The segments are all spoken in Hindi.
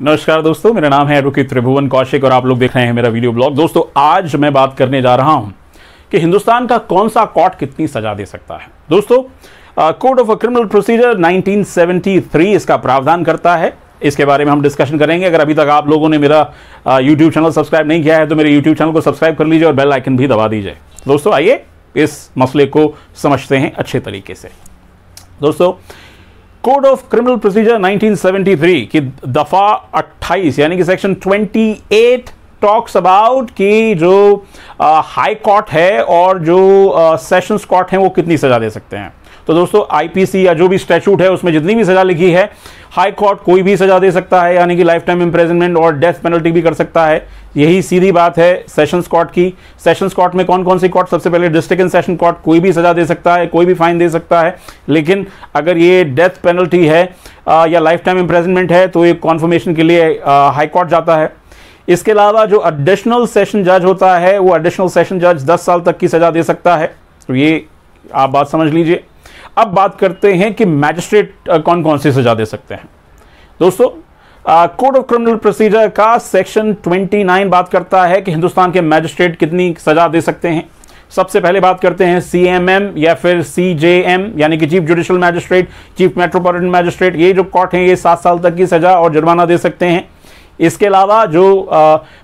नमस्कार दोस्तों, मेरा नाम है एडवोकेट त्रिभुवन कौशिक और आप लोग देख रहे हैं मेरा वीडियो ब्लॉग। दोस्तों, आज मैं बात करने जा रहा हूँ कि हिंदुस्तान का कौन सा कोर्ट कितनी सजा दे सकता है। दोस्तों कोड ऑफ़ क्रिमिनल प्रोसीजर 1973 इसका प्रावधान करता है। इसके बारे में हम डिस्कशन करेंगे। अगर अभी तक आप लोगों ने मेरा यूट्यूब चैनल सब्सक्राइब नहीं किया है तो मेरे यूट्यूब चैनल को सब्सक्राइब कर लीजिए और बेल आइकन भी दबा दीजिए। दोस्तों, आइए इस मसले को समझते हैं अच्छे तरीके से। दोस्तों कोड ऑफ़ क्रिमिनल प्रोसीजर 1973 की दफ़ा 28 यानी कि सेक्शन 28 टॉक्स अबाउट कि जो हाई कोर्ट है और जो सेशंस कोर्ट है, वो कितनी सजा दे सकते हैं। तो दोस्तों आईपीसी या जो भी स्टैचूट है उसमें जितनी भी सजा लिखी है हाई कोर्ट कोई भी सजा दे सकता है यानी कि लाइफ टाइम इंप्रेजनमेंट और डेथ पेनल्टी भी कर सकता है। यही सीधी बात है सेशंस कोर्ट की। सेशंस कोर्ट में कौन कौन सी कोर्ट सबसे पहले डिस्ट्रिक्ट एंड सेशन कोर्ट कोई भी सजा दे सकता है कोई भी फाइन दे सकता है। लेकिन अगर ये डेथ पेनल्टी है आ, या लाइफ टाइम इंप्रेजनमेंट है तो ये कॉन्फर्मेशन के लिए हाई कोर्ट जाता है। इसके अलावा जो एडिशनल सेशन जज होता है वो एडिशनल सेशन जज 10 साल तक की सजा दे सकता है। तो ये आप बात समझ लीजिए। अब बात करते हैं कि मैजिस्ट्रेट कौन कौन सी सजा दे सकते हैं। दोस्तों कोड ऑफ़ क्रिमिनल प्रोसीजर का सेक्शन 29 बात करता है कि हिंदुस्तान के मैजिस्ट्रेट कितनी सजा दे सकते हैं। सबसे पहले बात करते हैं सीएमएम या फिर सीजेएम यानी कि chief judicial magistrate chief metropolitan magistrate ये जो कोर्ट हैं, ये सात साल तक की सजा और जुर्माना दे सकते हैं। इसके अलावा जो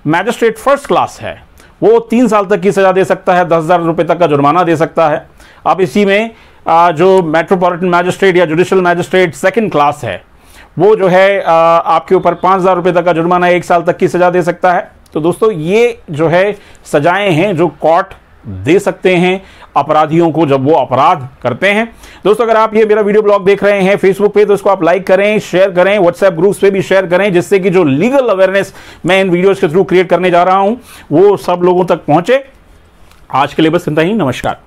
मैजिस्ट्रेट फ़र्स्ट क्लास है, वो तीन साल तक की सजा दे सकता है, दस हज़ार रुपये तक का जुर्माना दे सकता है। अब इसी में जो मेट्रोपॉलिटन मैजिस्ट्रेट या जुडिशियल मैजिस्ट्रेट सेकंड क्लास है, वो जो है आपके ऊपर पाँच हज़ार रुपये तक का जुर्माना एक साल तक की सजा दे सकता है। तो दोस्तों, ये जो है सजाएँ हैं जो कोर्ट दे सकते हैं अपराधियों को जब वो अपराध करते हैं। दोस्तों, अगर आप ये मेरा वीडियो ब्लॉग देख रहे हैं फेसबुक पे तो इसको आप लाइक करें शेयर करें व्हाट्सएप ग्रुप्स पे भी शेयर करें, जिससे कि जो लीगल अवेयरनेस मैं इन वीडियोस के थ्रू क्रिएट करने जा रहा हूँ, वो सब लोगों तक पहुँचे। आज के लिए बस इतना ही, नमस्कार।